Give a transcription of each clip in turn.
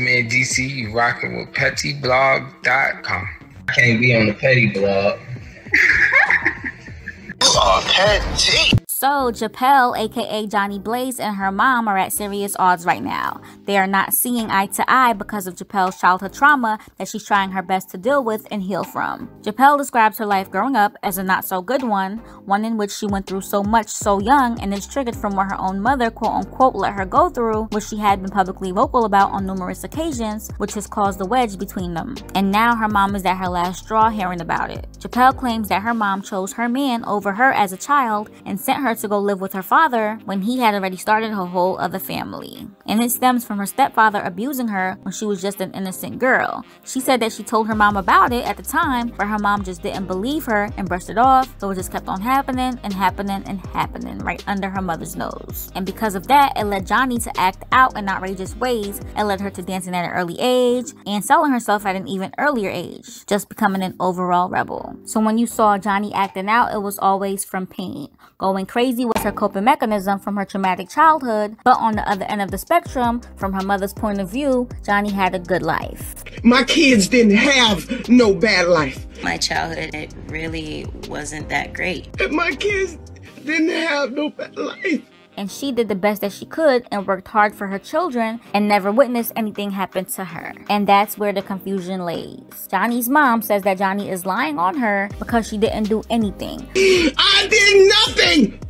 man DC. You rocking with PetTeaBlog.com. I can't be on the petty blog. oh, petty. So, J'zapal, aka Jhonni Blaze, and her mom are at serious odds right now. They are not seeing eye to eye because of J'zapal's childhood trauma that she's trying her best to deal with and heal from. J'zapal describes her life growing up as a not so good one, one in which she went through so much so young and is triggered from what her own mother, quote unquote, let her go through, which she had been publicly vocal about on numerous occasions, which has caused a wedge between them. And now her mom is at her last straw hearing about it. J'zapal claims that her mom chose her man over her as a child and sent her her to go live with her father when he had already started her whole other family. And it stems from her stepfather abusing her when she was just an innocent girl. She said that she told her mom about it at the time, but her mom just didn't believe her and brushed it off, so it just kept on happening and happening and happening right under her mother's nose. And because of that, it led Jhonni to act out in outrageous ways. It led her to dancing at an early age and selling herself at an even earlier age, just becoming an overall rebel. So when you saw Jhonni acting out, it was always from pain, going crazy crazy was her coping mechanism from her traumatic childhood, but on the other end of the spectrum, from her mother's point of view, Jhonni had a good life. My kids didn't have no bad life. My childhood, it really wasn't that great. My kids didn't have no bad life and she did the best that she could and worked hard for her children and never witnessed anything happen to her. And that's where the confusion lays. Jhonni's mom says that Jhonni is lying on her because she didn't do anything. I did nothing!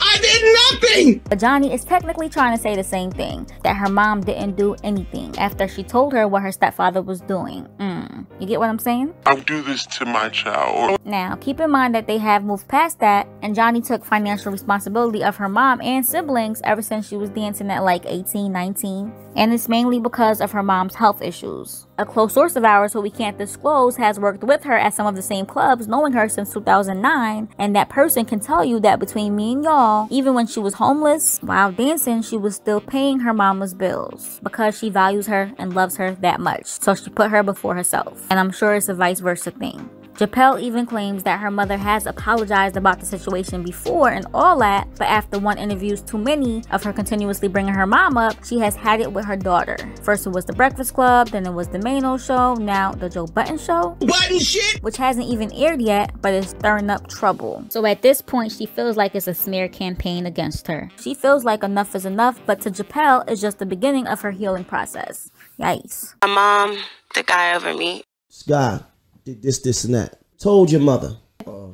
I did nothing! But Jhonni is technically trying to say the same thing that her mom didn't do anything after she told her what her stepfather was doing. Mm. You get what I'm saying? I'll do this to my child. Now, keep in mind that they have moved past that, and Jhonni took financial responsibility of her mom and siblings ever since she was dancing at like 18, 19. And it's mainly because of her mom's health issues. A close source of ours who we can't disclose has worked with her at some of the same clubs, knowing her since 2009, and that person can tell you that between me and y'all, even when she was homeless, while dancing, she was still paying her mama's bills because she values her and loves her that much. So she put her before herself. And I'm sure it's a vice versa thing. J'zapal even claims that her mother has apologized about the situation before and all that, but after one interviews too many of her continuously bringing her mom up, she has had it with her daughter. First it was the Breakfast Club, then it was the Maino show, now the Joe Budden show. Button shit! Which hasn't even aired yet, but is stirring up trouble. So at this point, she feels like it's a smear campaign against her. She feels like enough is enough, but to J'zapal, it's just the beginning of her healing process. Yikes. My mom, the guy over me. Scott did this, this, and that. Told your mother.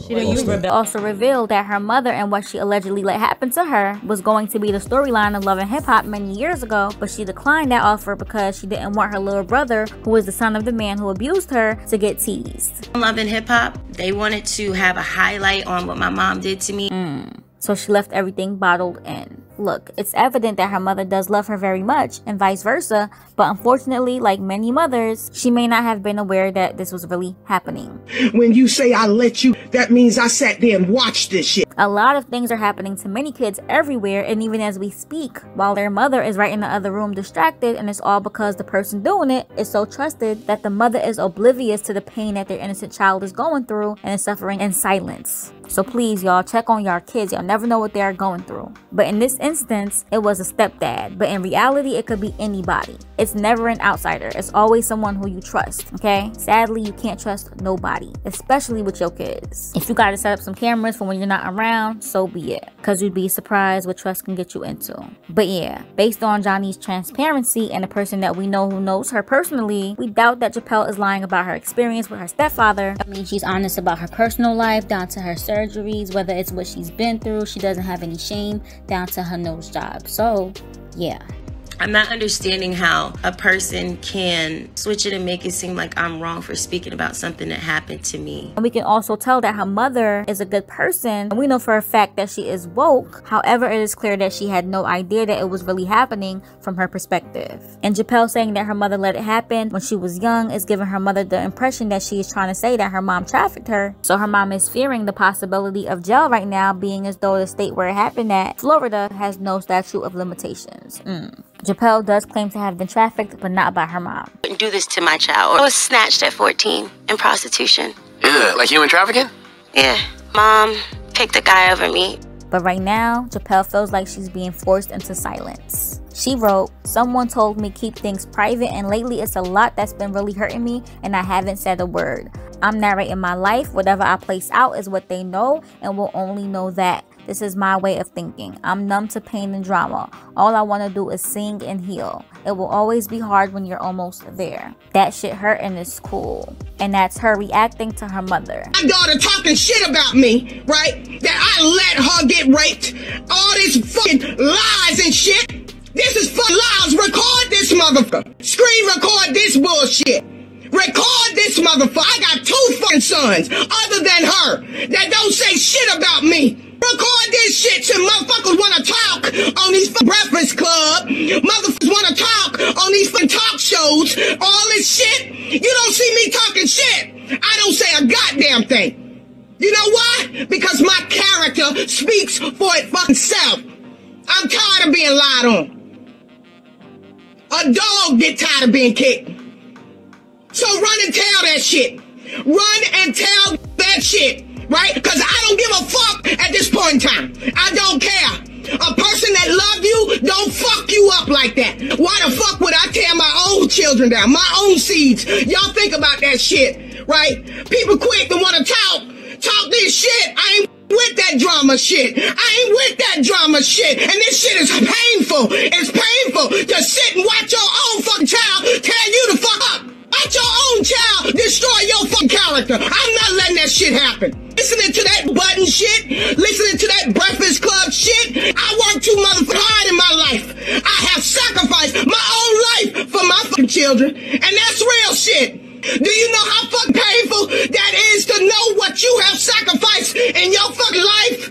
She didn't also revealed that her mother and what she allegedly let happen to her was going to be the storyline of Love and Hip Hop many years ago, but she declined that offer because she didn't want her little brother, who was the son of the man who abused her, to get teased. Love and Hip Hop, they wanted to have a highlight on what my mom did to me. Mm. So she left everything bottled in. Look, it's evident that her mother does love her very much, and vice versa, but unfortunately, like many mothers, she may not have been aware that this was really happening. When you say I let you, that means I sat there and watched this shit. A lot of things are happening to many kids everywhere, and even as we speak, while their mother is right in the other room distracted, and it's all because the person doing it is so trusted that the mother is oblivious to the pain that their innocent child is going through and is suffering in silence. So please, y'all, check on your kids. Y'all never know what they are going through. But in this instance, it was a stepdad. But in reality, it could be anybody. It's never an outsider. It's always someone who you trust, okay? Sadly, you can't trust nobody, especially with your kids. If you gotta set up some cameras for when you're not around, so be it. Because you'd be surprised what trust can get you into. But yeah, based on Jhonni's transparency and the person that we know who knows her personally, we doubt that J'zapal is lying about her experience with her stepfather. I mean, she's honest about her personal life down to her surgeries, whether it's what she's been through. She doesn't have any shame down to her nose job. So, yeah. I'm not understanding how a person can switch it and make it seem like I'm wrong for speaking about something that happened to me. And we can also tell that her mother is a good person. And we know for a fact that she is woke. However, it is clear that she had no idea that it was really happening from her perspective. And J'zapal saying that her mother let it happen when she was young is giving her mother the impression that she is trying to say that her mom trafficked her. So her mom is fearing the possibility of jail right now, being as though the state where it happened at, Florida, has no statute of limitations. Mm. J'zapal does claim to have been trafficked, but not by her mom. Do this to my child. I was snatched at 14 in prostitution. Yeah, like human trafficking? Yeah. Mom picked a guy over me. But right now, J'zapal feels like she's being forced into silence. She wrote, Someone told me keep things private, and lately it's a lot that's been really hurting me, and I haven't said a word. I'm narrating my life. Whatever I place out is what they know, and will only know that. This is my way of thinking. I'm numb to pain and drama. All I want to do is sing and heal. It will always be hard when you're almost there. That shit hurt and it's cool. And that's her reacting to her mother. My daughter talking shit about me, right? That I let her get raped. All these fucking lies and shit. This is fucking lies. Record this motherfucker. Screen record this bullshit. Record this motherfucker. I got two fucking sons other than her that don't say shit about me. Record this shit till motherfuckers wanna talk on these Breakfast Club. Motherfuckers wanna talk on these talk shows. All this shit. You don't see me talking shit. I don't say a goddamn thing. You know why? Because my character speaks for it fucking self. I'm tired of being lied on. A dog get tired of being kicked. So run and tell that shit. Run and tell that shit right? Because I don't give a fuck at this point in time. I don't care. A person that love you don't fuck you up like that. Why the fuck would I tear my own children down, my own seeds? Y'all think about that shit, right? People quick to want to talk, talk this shit. I ain't with that drama shit. I ain't with that drama shit. And this shit is painful. It's painful to sit and watch your own fucking child tell you to fuck up. Your own child destroy your fucking character. I'm not letting that shit happen listening to that Budden shit, listening to that Breakfast Club shit. I work too motherfucking hard in my life. I have sacrificed my own life for my fucking children, and that's real shit. Do you know how fucking painful that is to know what you have sacrificed in your fucking life,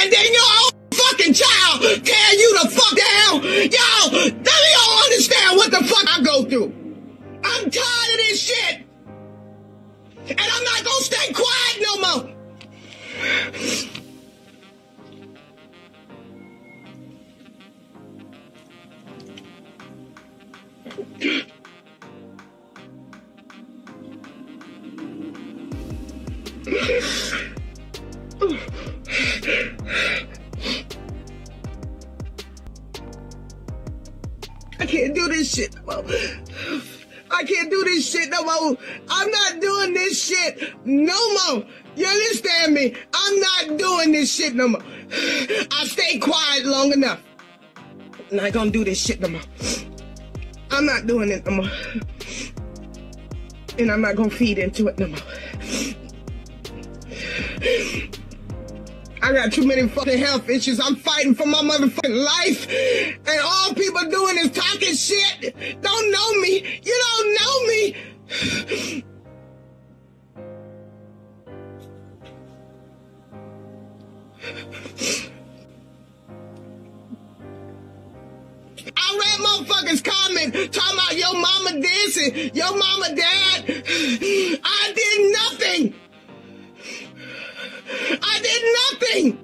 and then your own fucking child tear you the fuck down? Yo, of y'all understand what the fuck I go through. I'm tired of this shit. And I'm not gonna stay quiet no more. I can't do this shit. No more. You understand me? I'm not doing this shit no more. I stay quiet long enough. I'm not gonna do this shit no more. I'm not doing it no more. And I'm not gonna feed into it no more. I got too many fucking health issues. I'm fighting for my motherfucking life. And all people doing is talking shit. Don't know me. You don't know me. Motherfuckers comment talking about your mama dancing, your mama dad. I did nothing. I did nothing.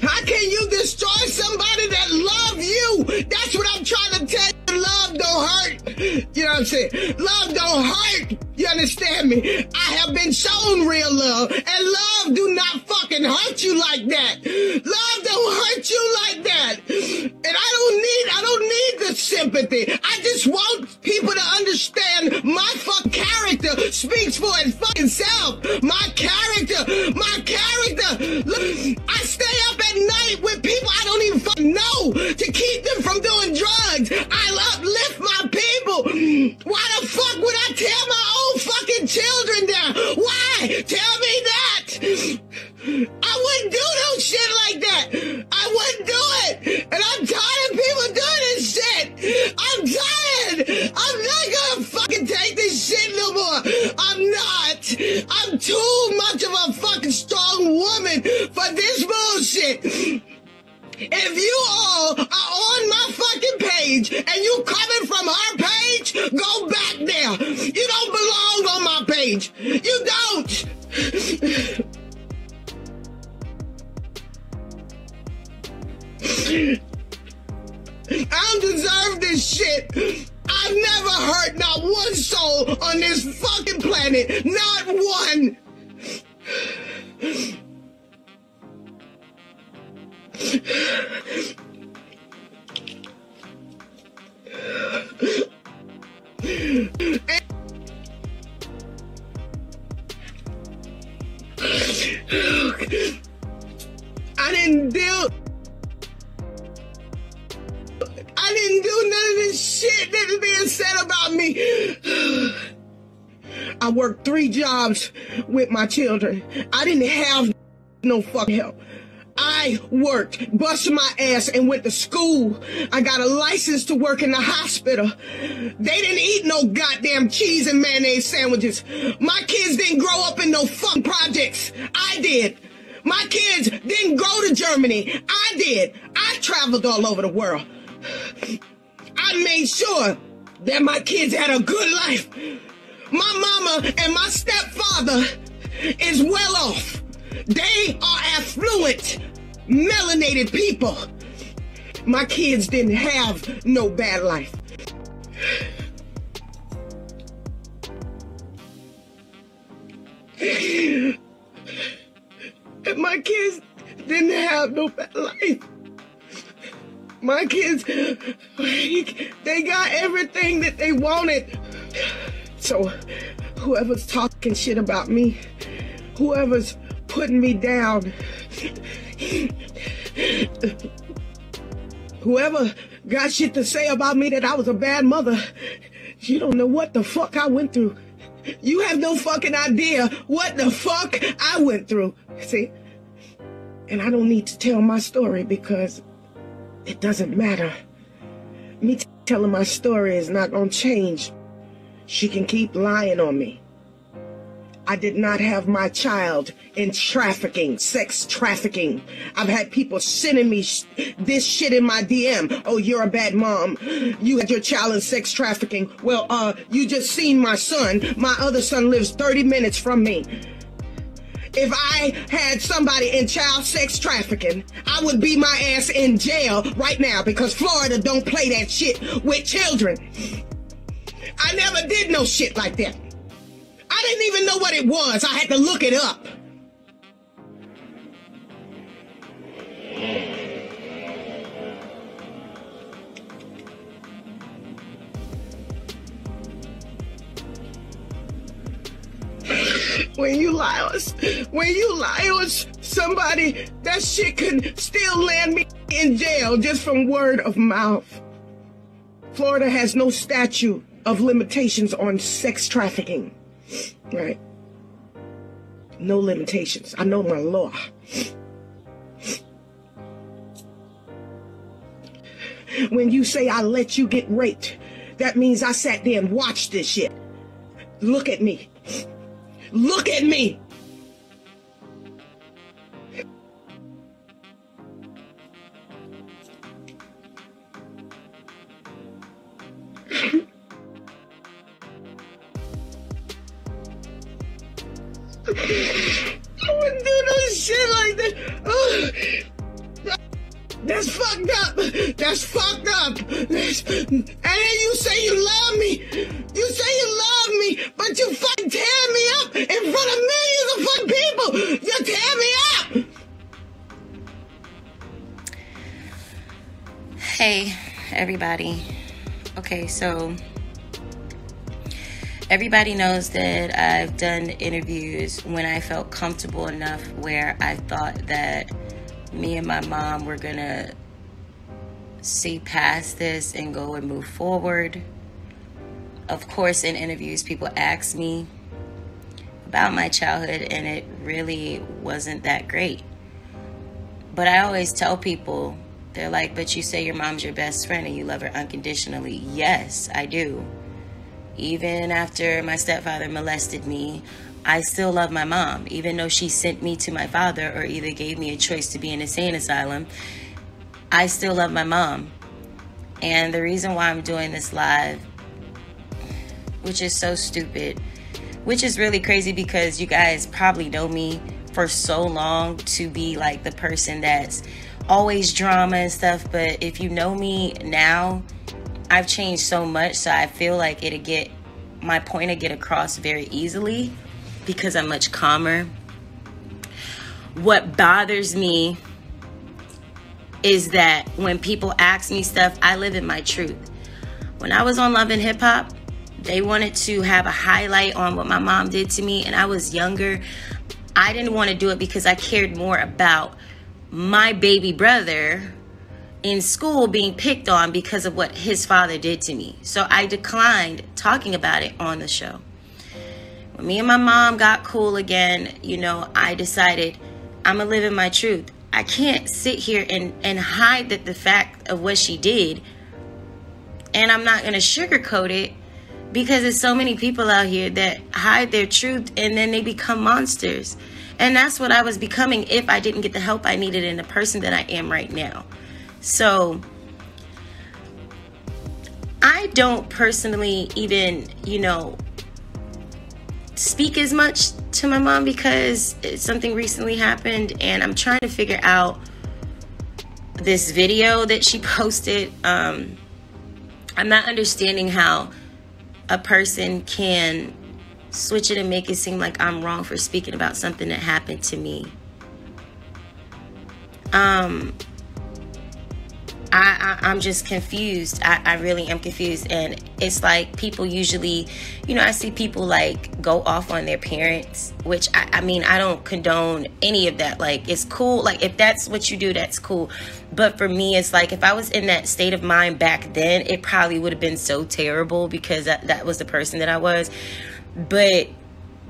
How can you destroy somebody that love you? That's what I'm trying to tell you. Love don't hurt. You know what I'm saying? Love don't hurt. You understand me? I have been shown real love, and love do not fucking hurt you like that. Love don't hurt you like that. And I don't need, I don't need the sympathy. I just want people to understand my fucking character speaks for its fucking self. My character, my character. Look, to keep them from doing drugs. I'll uplift my people. Why the fuck would I tear my own fucking children down? Why? Tell me that. I wouldn't do no shit like that. I wouldn't do it. And I'm tired of people doing this shit. I'm tired. I'm not gonna fucking take this shit no more. I'm not. I'm too much of a fucking strong woman for this bullshit. And you coming from her this shit that is being said about me. I worked three jobs with my children. I didn't have no fucking help. I worked, busted my ass, and went to school. I got a license to work in the hospital. They didn't eat no goddamn cheese and mayonnaise sandwiches. My kids didn't grow up in no fucking projects. I did. My kids didn't go to Germany. I did. I traveled all over the world. I made sure that my kids had a good life. My mama and my stepfather is well off. They are affluent, melanated people. My kids didn't have no bad life. My kids didn't have no bad life. My kids, they got everything that they wanted. So, whoever's talking shit about me, whoever's putting me down, whoever got shit to say about me that I was a bad mother, you don't know what the fuck I went through. You have no fucking idea what the fuck I went through. See? And I don't need to tell my story because it doesn't matter. Me telling my story is not gonna change. She can keep lying on me. I did not have my child in trafficking, sex trafficking. I've had people sending me sh- this shit in my DM. Oh, you're a bad mom. You had your child in sex trafficking. Well, uh, you just seen my son. My other son lives 30 minutes from me. If I had somebody in child sex trafficking, I would be my ass in jail right now because Florida don't play that shit with children. I never did no shit like that. I didn't even know what it was. I had to look it up. When you lie on, when you lie on somebody, that shit can still land me in jail just from word of mouth. Florida has no statute of limitations on sex trafficking. Right. No limitations. I know my law. When you say I let you get raped, that means I sat there and watched this shit. Look at me. Look at me. That's fucked up. That's fucked up. That's, and then you say you love me. You say you love me, but you fucking tear me up in front of millions of fucking people. You tear me up. Hey, everybody. Okay, so everybody knows that I've done interviews when I felt comfortable enough where I thought that me and my mom were gonna see past this and go and move forward. Of course, in interviews, people ask me about my childhood, and it really wasn't that great. But I always tell people, they're like, but you say your mom's your best friend and you love her unconditionally. Yes, I do. Even after my stepfather molested me, I still love my mom, even though she sent me to my father or either gave me a choice to be in a insane asylum. I still love my mom. And the reason why I'm doing this live, which is so stupid, which is really crazy because you guys probably know me for so long to be like the person that's always drama and stuff. But if you know me now, I've changed so much, so I feel like it'll get my point to get across very easily because I'm much calmer. What bothers me is that when people ask me stuff, I live in my truth. When I was on Love and Hip Hop, they wanted to have a highlight on what my mom did to me, and I was younger. I didn't want to do it because I cared more about my baby brother in school being picked on because of what his father did to me. So I declined talking about it on the show. Me and my mom got cool again, you know, I decided I'm going to live in my truth. I can't sit here and, and hide that the fact of what she did. And I'm not going to sugarcoat it because there's so many people out here that hide their truth and then they become monsters. And that's what I was becoming if I didn't get the help I needed in the person that I am right now. So I don't personally even, you know, speak as much to my mom because something recently happened and I'm trying to figure out this video that she posted. Um, I'm not understanding how a person can switch it and make it seem like I'm wrong for speaking about something that happened to me. Um, I, I, am just confused. I, I really am confused. And it's like people usually, you know, I see people like go off on their parents, which I, I mean, I don't condone any of that. Like, it's cool. Like, if that's what you do, that's cool. But for me, it's like if I was in that state of mind back then, it probably would have been so terrible because that, that was the person that I was. But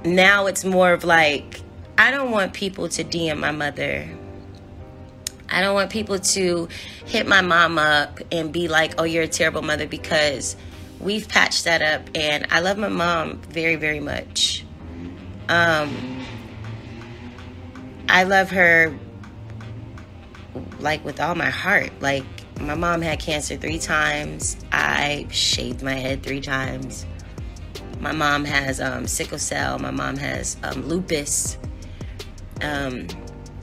now it's more of like, I don't want people to DM my mother I don't want people to hit my mom up and be like, oh, you're a terrible mother because we've patched that up. And I love my mom very, very much. Um, I love her like with all my heart. Like, my mom had cancer three times. I shaved my head three times. My mom has um, sickle cell. My mom has um, lupus. Um,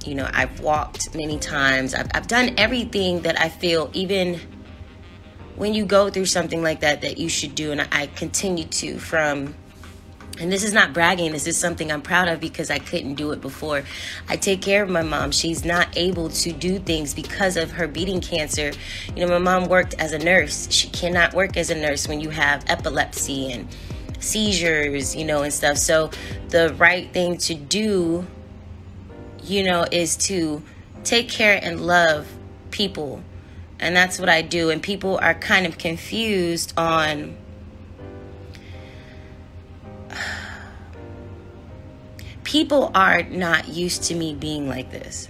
you know, I've walked many times. I've, I've done everything that I feel, even when you go through something like that, that you should do. And I, I continue to from and this is not bragging, this is something I'm proud of because I couldn't do it before. I take care of my mom. She's not able to do things because of her beating cancer. You know, my mom worked as a nurse. She cannot work as a nurse when you have epilepsy and seizures, you know, and stuff. So the right thing to do you know, is to take care and love people. And that's what I do. And people are kind of confused on people are not used to me being like this.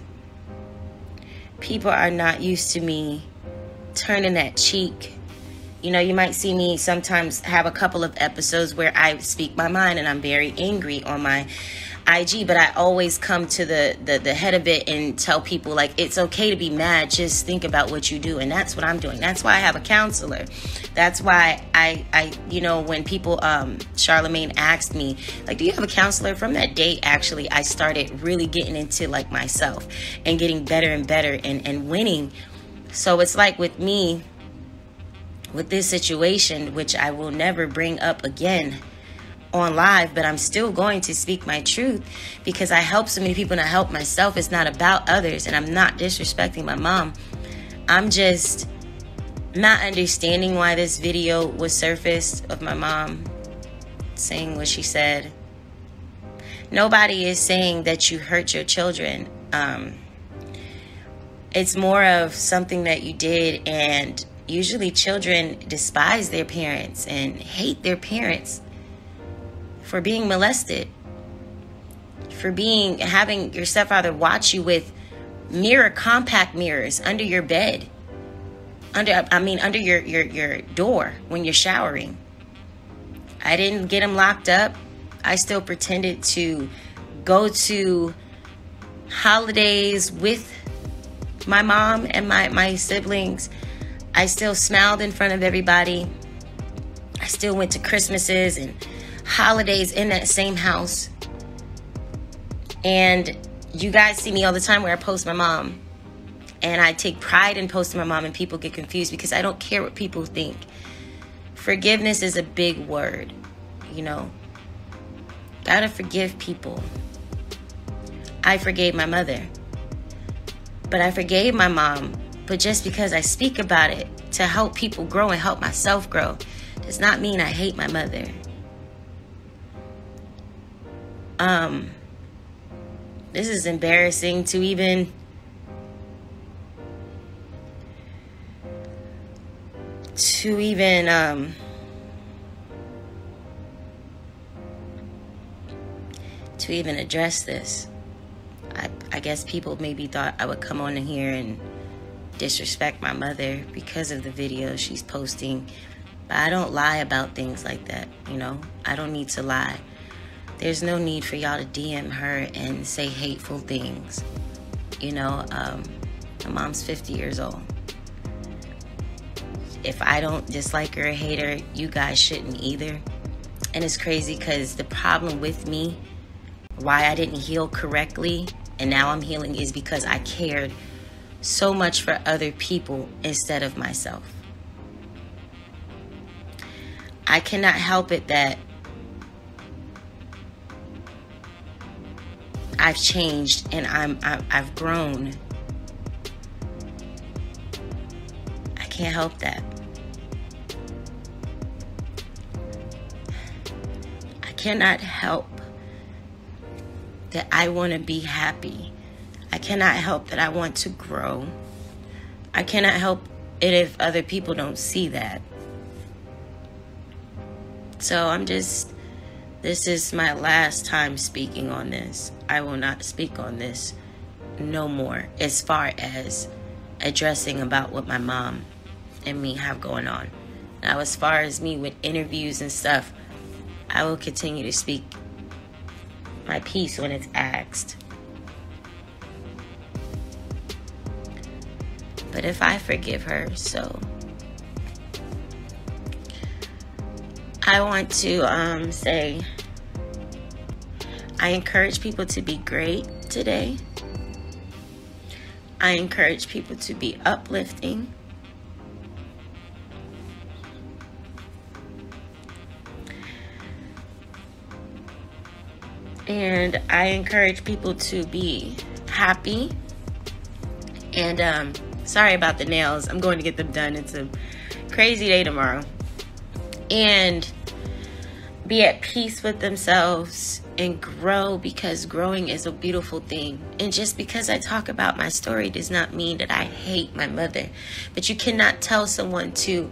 People are not used to me turning that cheek. You know, you might see me sometimes have a couple of episodes where I speak my mind and I'm very angry on my IG, but I always come to the, the the head of it and tell people like it's okay to be mad. Just think about what you do, and that's what I'm doing. That's why I have a counselor. That's why I I you know when people um Charlemagne asked me like, do you have a counselor? From that date, actually, I started really getting into like myself and getting better and better and and winning. So it's like with me with this situation, which I will never bring up again on live, but I'm still going to speak my truth because I help so many people and I help myself. It's not about others, and I'm not disrespecting my mom. I'm just not understanding why this video was surfaced of my mom saying what she said. Nobody is saying that you hurt your children. Um, it's more of something that you did, and usually children despise their parents and hate their parents for being molested, for being having your stepfather watch you with mirror compact mirrors under your bed. Under I mean under your your your door when you're showering. I didn't get him locked up. I still pretended to go to holidays with my mom and my, my siblings. I still smiled in front of everybody. I still went to Christmases and holidays in that same house. And you guys see me all the time where I post my mom. And I take pride in posting my mom, and people get confused because I don't care what people think. Forgiveness is a big word. you know. Gotta forgive people. I forgave my mother. But I forgave my mom. But just because I speak about it to help people grow and help myself grow does not mean I hate my mother. Um, this is embarrassing to even to even um to even address this. I, I guess people maybe thought I would come on in here and disrespect my mother because of the videos she's posting. But I don't lie about things like that, you know? I don't need to lie. There's no need for y'all to DM her and say hateful things. You know, um, my mom's 50 years old. If I don't dislike her or hate her, you guys shouldn't either. And it's crazy because the problem with me why I didn't heal correctly and now I'm healing is because I cared so much for other people instead of myself. I cannot help it that I've changed and I'm I, I've grown. I can't help that. I cannot help that I want to be happy. I cannot help that I want to grow. I cannot help it if other people don't see that. So I'm just, this is my last time speaking on this. I will not speak on this no more as far as addressing about what my mom and me have going on. Now, as far as me with interviews and stuff, I will continue to speak my piece when it's asked. But if I forgive her, so I want to um, say I encourage people to be great today. I encourage people to be uplifting. and I encourage people to be happy. And um, sorry about the nails. I'm going to get them done. It's a crazy day tomorrow. And be at peace with themselves and grow because growing is a beautiful thing. And just because I talk about my story does not mean that I hate my mother. But you cannot tell someone to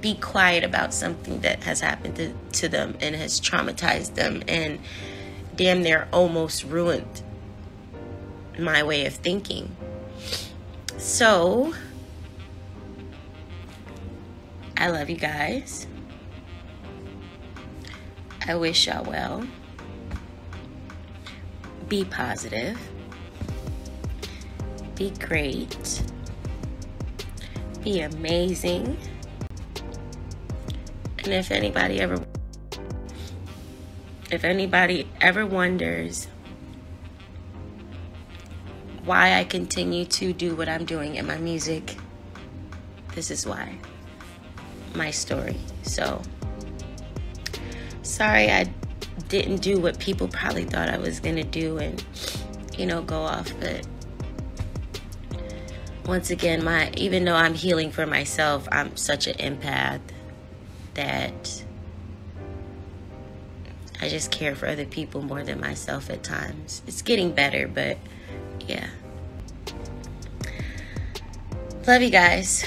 be quiet about something that has happened to, to them and has traumatized them and damn near almost ruined my way of thinking. So, I love you guys. I wish y'all well. Be positive. Be great. Be amazing. And if anybody ever if anybody ever wonders why I continue to do what I'm doing in my music, this is why. My story. So, sorry I didn't do what people probably thought I was going to do and, you know, go off, but once again, my even though I'm healing for myself, I'm such an empath that I just care for other people more than myself at times. It's getting better, but yeah. Love you guys.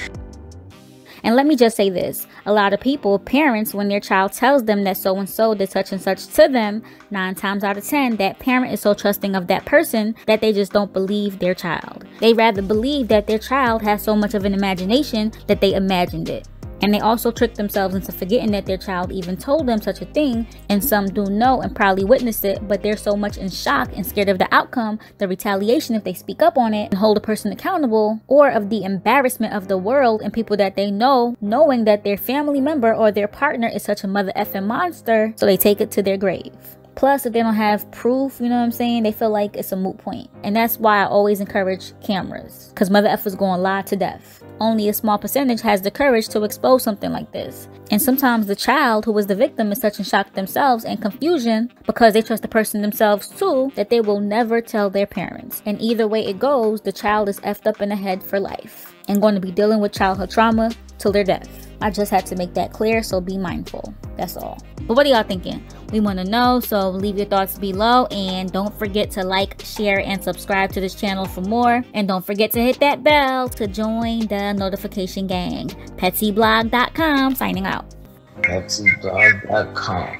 And let me just say this a lot of people, parents, when their child tells them that so and so did such and such to them, nine times out of ten, that parent is so trusting of that person that they just don't believe their child. They rather believe that their child has so much of an imagination that they imagined it. And they also trick themselves into forgetting that their child even told them such a thing. And some do know and probably witness it, but they're so much in shock and scared of the outcome, the retaliation if they speak up on it and hold a person accountable, or of the embarrassment of the world and people that they know, knowing that their family member or their partner is such a mother effing monster, so they take it to their grave. Plus, if they don't have proof, you know what I'm saying, they feel like it's a moot point. And that's why I always encourage cameras. Because Mother is going lie to death. Only a small percentage has the courage to expose something like this. And sometimes the child who was the victim is such in shock themselves and confusion because they trust the person themselves too that they will never tell their parents. And either way it goes, the child is effed up in the head for life and going to be dealing with childhood trauma till their death. I just had to make that clear, so be mindful. That's all. But what are y'all thinking? We want to know, so leave your thoughts below and don't forget to like, share, and subscribe to this channel for more. And don't forget to hit that bell to join the notification gang. PetTeaBlog.com signing out. PetTeaBlog.com.